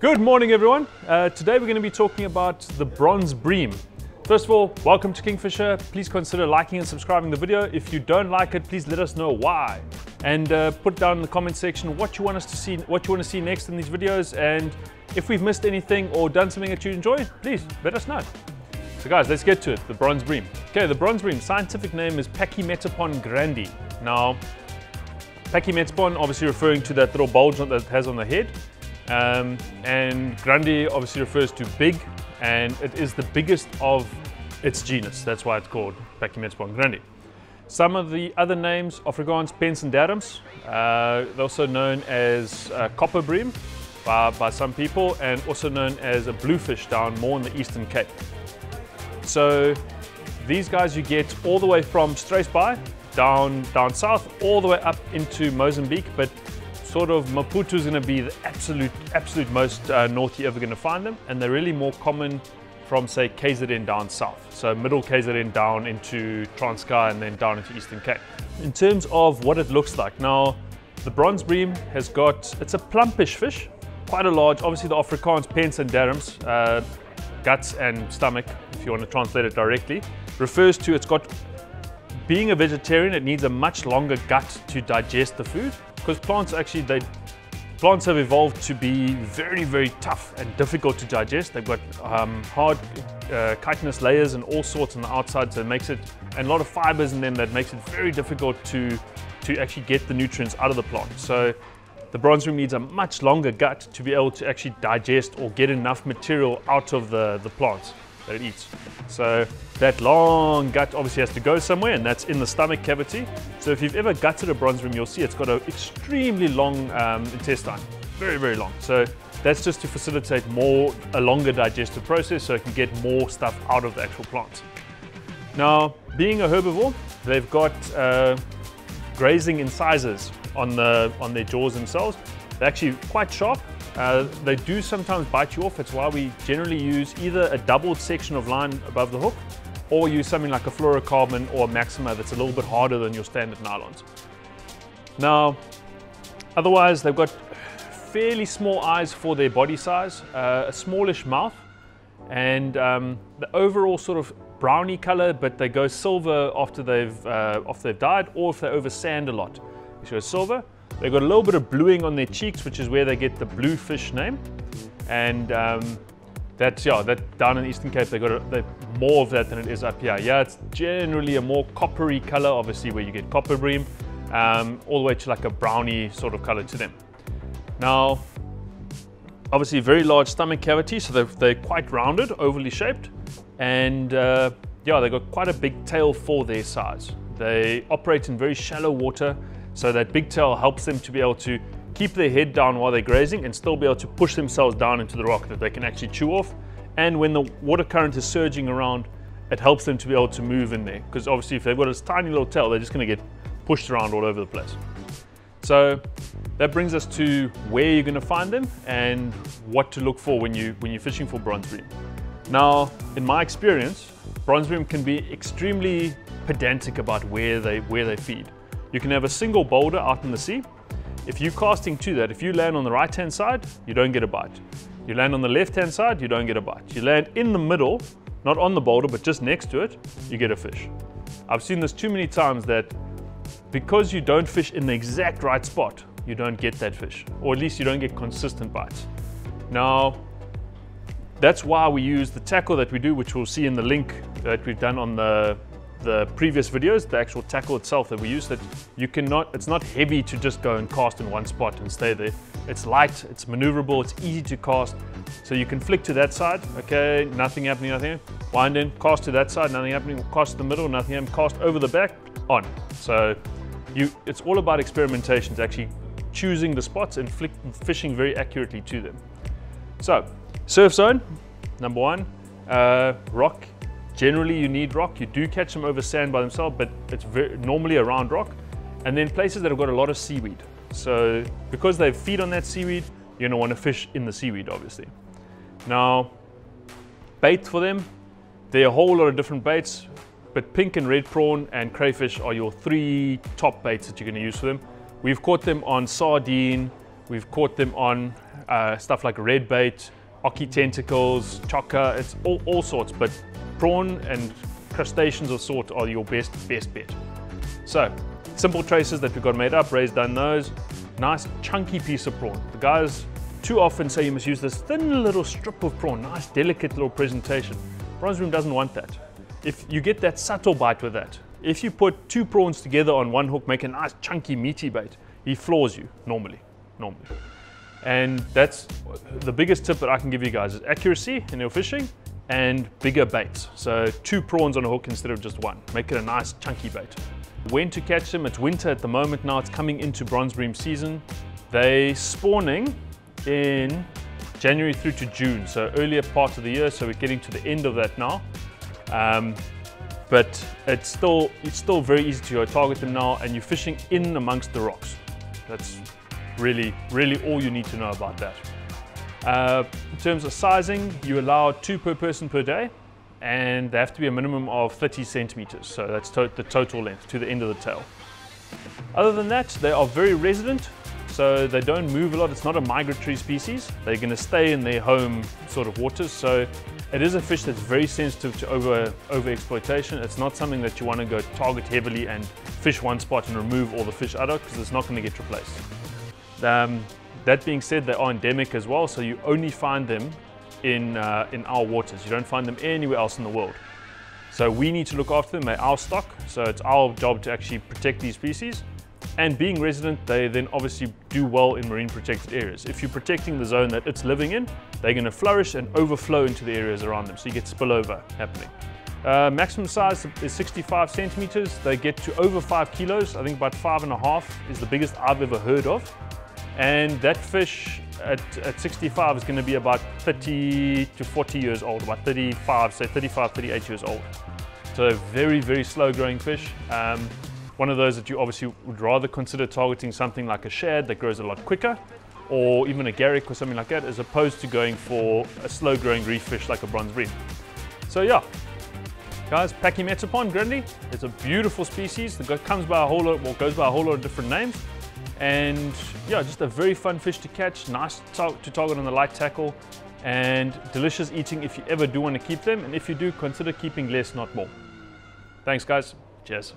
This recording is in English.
Good morning, everyone. Uh, today we're going to be talking about the bronze bream. First of all, welcome to Kingfisher. Please consider liking and subscribing the video. If you don't like it, please let us know why. And uh, put down in the comment section what you want us to see, what you want to see next in these videos. And if we've missed anything or done something that you enjoy, please let us know. So guys, let's get to it, the bronze bream. Okay, the bronze bream, scientific name is Pachymetopon grandi. Now, Pachymetopon obviously referring to that little bulge that it has on the head. Um, and Grandi obviously refers to big, and it is the biggest of its genus. That's why it's called Pachymetopon grandi. Some of the other names, Afrikaans pensenderms, uh, they're also known as uh, copper bream by, by some people, and also known as a bluefish down more in the Eastern Cape. So these guys you get all the way from Struisbaai down down south, all the way up into Mozambique, but sort of Maputo is going to be the absolute, absolute most uh, north you're ever going to find them, and they're really more common from say KZN down south. So middle KZN down into Transkei and then down into Eastern Cape. In terms of what it looks like, now the bronze bream has got, it's a plumpish fish, quite a large, obviously the Afrikaans pensenderms, uh, guts and stomach, if you want to translate it directly, refers to it's got, being a vegetarian, it needs a much longer gut to digest the food because plants actually, they plants have evolved to be very, very tough and difficult to digest. They've got um, hard uh, chitinous layers and all sorts on the outside, so it makes it, and a lot of fibers in them that makes it very difficult to, to actually get the nutrients out of the plant. So the bronze bream needs a much longer gut to be able to actually digest or get enough material out of the, the plants that it eats. So that long gut obviously has to go somewhere and that's in the stomach cavity. So if you've ever gutted a bronze bream, you'll see it's got an extremely long um, intestine, very, very long. So that's just to facilitate more, a longer digestive process so it can get more stuff out of the actual plant. Now, being a herbivore, they've got uh, grazing incisors on, the, on their jaws themselves. They're actually quite sharp uh, they do sometimes bite you off. It's why we generally use either a doubled section of line above the hook or use something like a fluorocarbon or a Maxima that's a little bit harder than your standard nylons. Now, otherwise they've got fairly small eyes for their body size, uh, a smallish mouth, and um, the overall sort of browny color, but they go silver after they've, uh, after they've died or if they over sand a lot. So silver, They've got a little bit of bluing on their cheeks, which is where they get the blue fish name. And um, that's, yeah, that down in Eastern Cape, they've got a, more of that than it is up here. Yeah, it's generally a more coppery color, obviously where you get copper bream, um, all the way to like a browny sort of color to them. Now, obviously very large stomach cavity, so they're, they're quite rounded, overly shaped. And uh, yeah, they've got quite a big tail for their size. They operate in very shallow water so that big tail helps them to be able to keep their head down while they're grazing and still be able to push themselves down into the rock that they can actually chew off. And when the water current is surging around, it helps them to be able to move in there. Because obviously if they've got this tiny little tail, they're just gonna get pushed around all over the place. So that brings us to where you're gonna find them and what to look for when, you, when you're fishing for bronze bream. Now, in my experience, bronze bream can be extremely pedantic about where they, where they feed. You can have a single boulder out in the sea. If you're casting to that, if you land on the right hand side, you don't get a bite. You land on the left hand side, you don't get a bite. You land in the middle, not on the boulder, but just next to it, you get a fish. I've seen this too many times that because you don't fish in the exact right spot, you don't get that fish, or at least you don't get consistent bites. Now, that's why we use the tackle that we do, which we'll see in the link that we've done on the the previous videos, the actual tackle itself that we use, that you cannot, it's not heavy to just go and cast in one spot and stay there. It's light, it's maneuverable, it's easy to cast. So you can flick to that side, okay, nothing happening, nothing. Wind in, cast to that side, nothing happening, cast to the middle, nothing happening, cast over the back, on. So you, it's all about experimentation, it's actually choosing the spots and flick, fishing very accurately to them. So, surf zone, number one, uh, rock Generally, you need rock. You do catch them over sand by themselves, but it's very, normally around rock. And then places that have got a lot of seaweed. So because they feed on that seaweed, you're gonna wanna fish in the seaweed, obviously. Now, bait for them, there are a whole lot of different baits, but pink and red prawn and crayfish are your three top baits that you're gonna use for them. We've caught them on sardine, We've caught them on uh, stuff like red bait, oki tentacles, chokka, it's all, all sorts, but prawn and crustaceans of sort are your best, best bet. So, simple traces that we've got made up, Ray's done those. Nice chunky piece of prawn. The guys too often say you must use this thin little strip of prawn, nice delicate little presentation. Bronze Bream doesn't want that. If you get that subtle bite with that, if you put two prawns together on one hook, make a nice chunky meaty bait, he floors you normally, normally. And that's the biggest tip that I can give you guys is accuracy in your fishing and bigger baits. So two prawns on a hook instead of just one. Make it a nice chunky bait. When to catch them, it's winter at the moment now, it's coming into bronze bream season. They spawning in January through to June, so earlier part of the year, so we're getting to the end of that now. Um, but it's still, it's still very easy to target them now and you're fishing in amongst the rocks. That's really, really all you need to know about that. Uh, in terms of sizing, you allow two per person per day and they have to be a minimum of 30 centimeters. So that's to the total length to the end of the tail. Other than that, they are very resident, so they don't move a lot. It's not a migratory species. They're going to stay in their home sort of waters. So it is a fish that's very sensitive to over, over exploitation. It's not something that you want to go target heavily and fish one spot and remove all the fish out of because it's not going to get replaced. Um, that being said, they are endemic as well, so you only find them in, uh, in our waters. You don't find them anywhere else in the world. So we need to look after them, they're our stock, so it's our job to actually protect these species. And being resident, they then obviously do well in marine protected areas. If you're protecting the zone that it's living in, they're going to flourish and overflow into the areas around them, so you get spillover happening. Uh, maximum size is 65 centimeters. They get to over five kilos. I think about five and a half is the biggest I've ever heard of. And that fish at, at 65 is going to be about 30 to 40 years old, about 35, say 35, 38 years old. So very, very slow growing fish. Um, one of those that you obviously would rather consider targeting something like a shad that grows a lot quicker or even a garrick or something like that as opposed to going for a slow growing reef fish like a bronze bream. So yeah, guys, Pachymetopon grundy, it's a beautiful species that comes by a whole lot, well, goes by a whole lot of different names and yeah, just a very fun fish to catch, nice to target on the light tackle, and delicious eating if you ever do want to keep them. And if you do, consider keeping less, not more. Thanks, guys. Cheers.